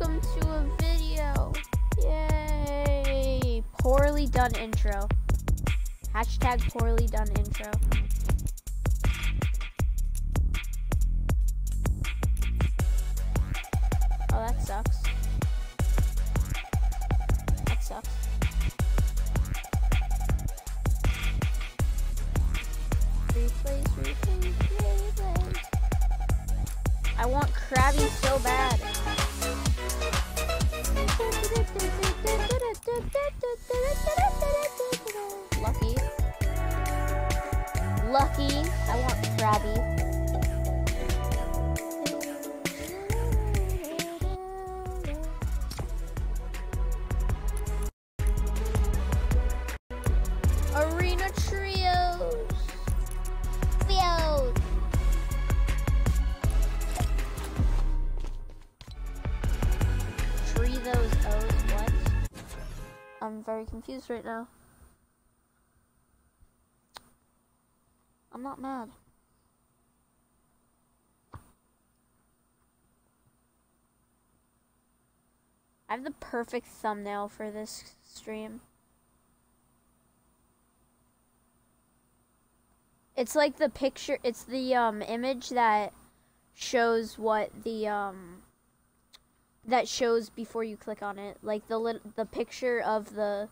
Welcome to a video. Yay! Poorly done intro. Hashtag poorly done intro. Oh, that sucks. That sucks. Replays, replays, replays. I want Krabby so bad. Lucky. I want Krabby. I'm very confused right now. I'm not mad. I have the perfect thumbnail for this stream. It's like the picture, it's the um image that shows what the um that shows before you click on it, like the the picture of the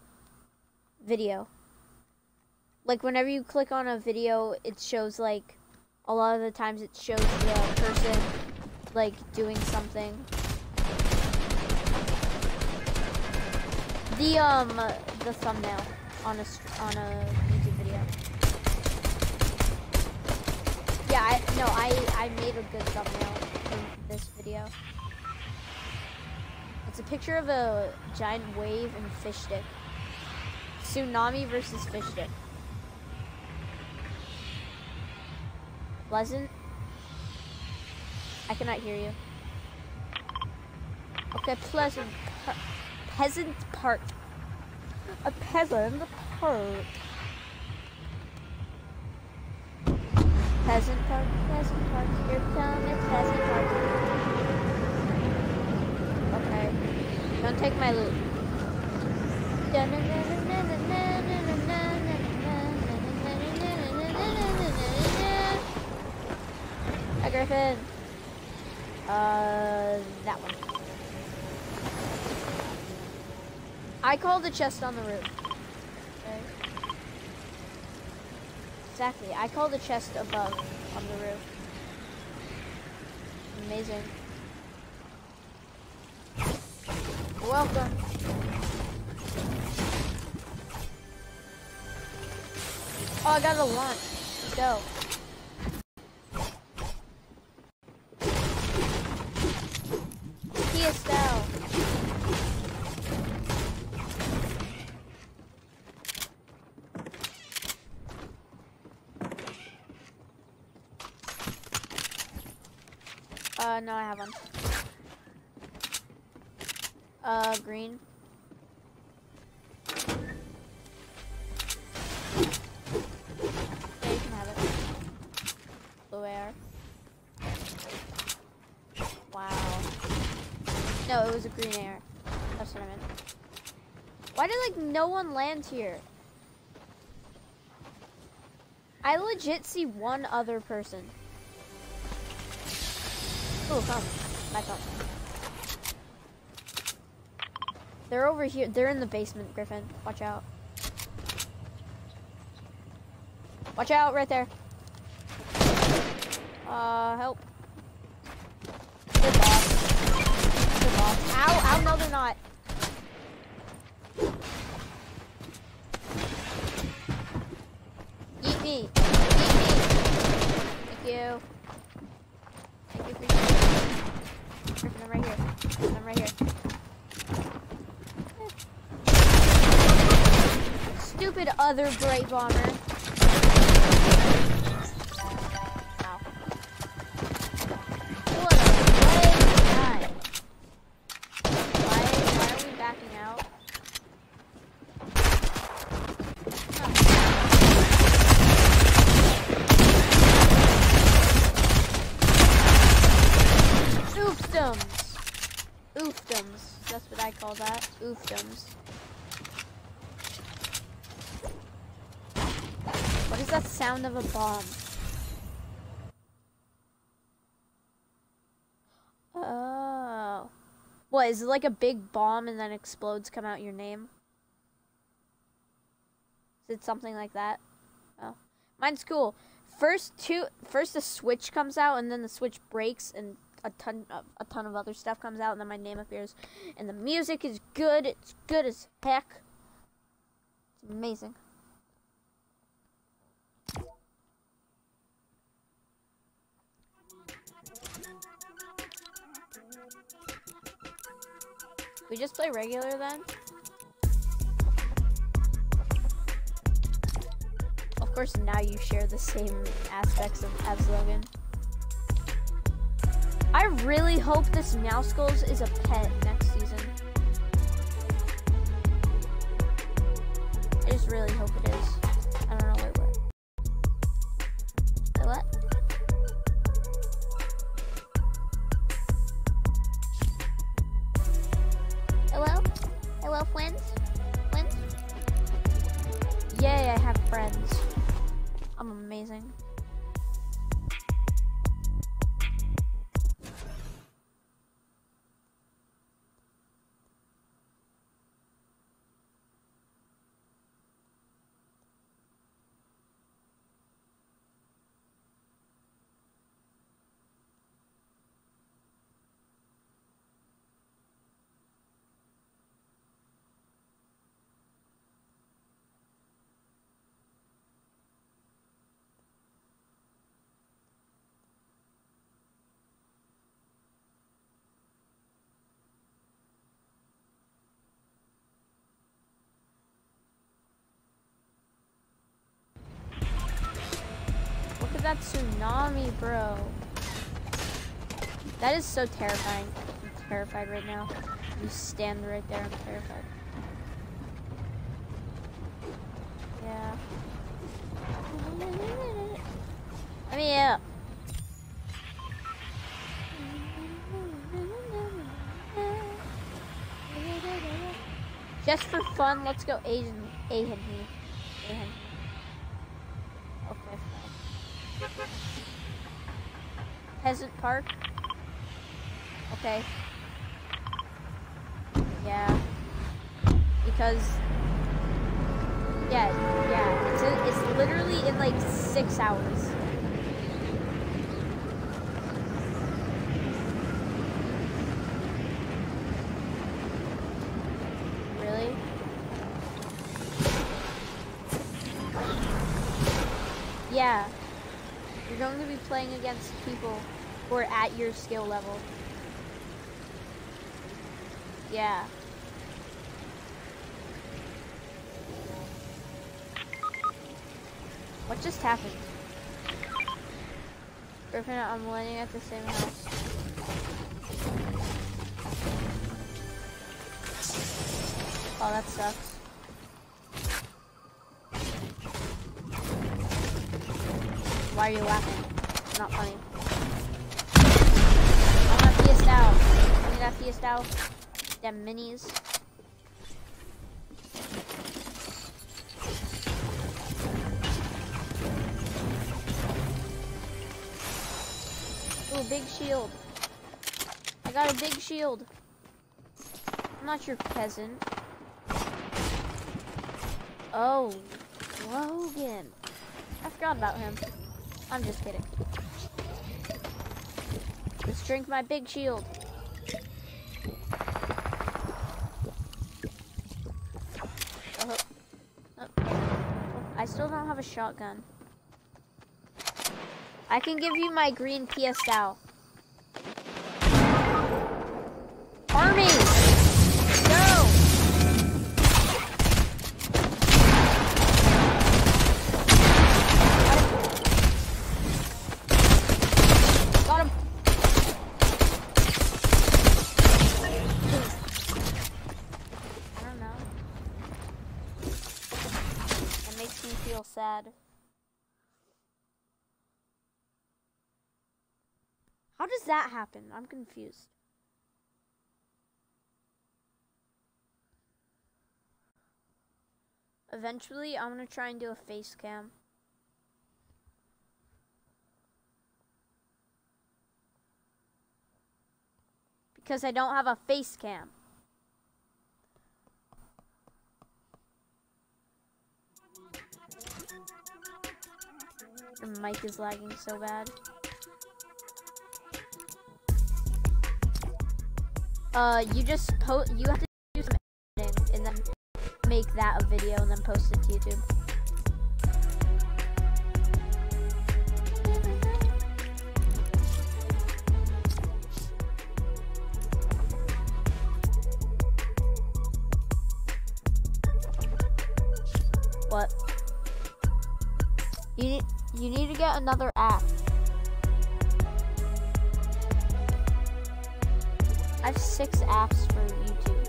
video. Like whenever you click on a video, it shows like a lot of the times it shows the person like doing something. The um the thumbnail on a on a YouTube video. Yeah, I no, I I made a good thumbnail for this video. It's a picture of a giant wave and fish stick. Tsunami versus fish stick. Pleasant? I cannot hear you. Okay, pleasant. Par- peasant park. A peasant park. Peasant park, peasant park. Here comes peasant park. Okay. Don't take my loot. Griffin. Uh, that one. I call the chest on the roof. Exactly. I call the chest above on the roof. Amazing. Welcome. Oh, I got a launch. Let's go. Uh, no, I have one. Uh, green. Yeah, you can have it. Blue AR. Wow. No, it was a green AR. That's what I meant. Why did like no one land here? I legit see one other person. Oh, come. Back up. They're over here. They're in the basement, Griffin. Watch out. Watch out, right there. Uh, help. Ow, ow, no, they're not. Eat me. Eat me. Thank you. them right here. Right here. Stupid other great Bomber. Oofdoms. That's what I call that. Oofdoms. What is that sound of a bomb? Oh. What, is it like a big bomb and then explodes come out your name? Is it something like that? Oh. Mine's cool. First two first the switch comes out and then the switch breaks and a ton of a ton of other stuff comes out, and then my name appears. And the music is good. It's good as heck. It's amazing. We just play regular then? Of course, now you share the same aspects of as Logan. I really hope this Meowscles is a pet tsunami, bro. That is so terrifying. I'm terrified right now. You stand right there, I'm terrified. Yeah. I mean, yeah. Just for fun, let's go Asian, Asian here. Peasant Park. Okay. Yeah. Because. Yeah, yeah. It's, a, it's literally in like six hours. Really? Yeah. You're going to be playing against people are at your skill level. Yeah. What just happened? Griffin, I'm landing at the same house. Oh, that sucks. Why are you laughing? Not funny. Me that Fiestao. Them minis. Ooh, big shield. I got a big shield. I'm not your peasant. Oh, Logan. I forgot about him. I'm just kidding. Let's drink my big shield. Oh, oh. I still don't have a shotgun. I can give you my green PSL. Army! Go! bad. How does that happen? I'm confused. Eventually, I'm going to try and do a face cam. Because I don't have a face cam. The mic is lagging so bad. Uh, you just post. You have to do some editing and then make that a video and then post it to YouTube. What? You need you need to get another app. Six apps for YouTube.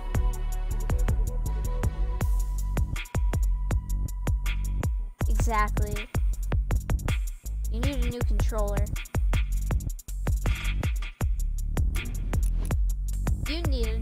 Exactly. You need a new controller. You need